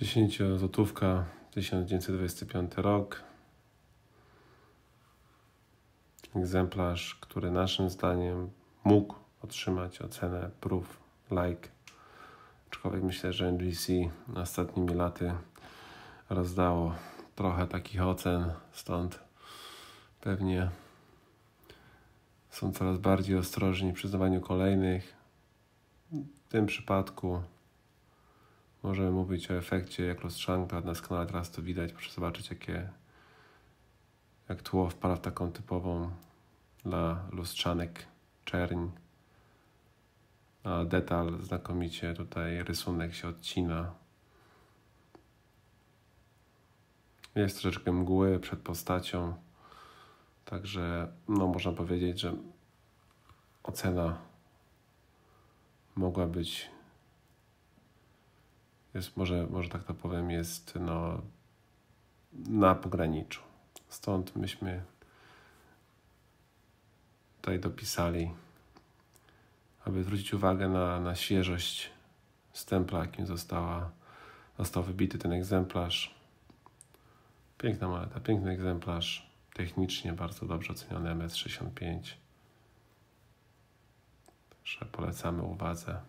10-złotówka, 1925 rok. Egzemplarz, który naszym zdaniem mógł otrzymać ocenę proof like. Aczkolwiek myślę, że NGC ostatnimi laty rozdało trochę takich ocen, stąd pewnie są coraz bardziej ostrożni w przyznawaniu kolejnych. W tym przypadku możemy mówić o efekcie jak lustrzanka. Na teraz to widać. Proszę zobaczyć, jakie, jak tło wpada w taką typową dla lustrzanek czerń. A detal znakomicie tutaj rysunek się odcina. Jest troszeczkę mgły przed postacią. Także no, można powiedzieć, że ocena mogła być, jest, może, może tak to powiem, jest no, na pograniczu. Stąd myśmy tutaj dopisali, aby zwrócić uwagę na, na świeżość stempla, jakim została, został wybity ten egzemplarz. Piękna moneta, piękny egzemplarz technicznie bardzo dobrze oceniony MS65. Także polecamy uwadze.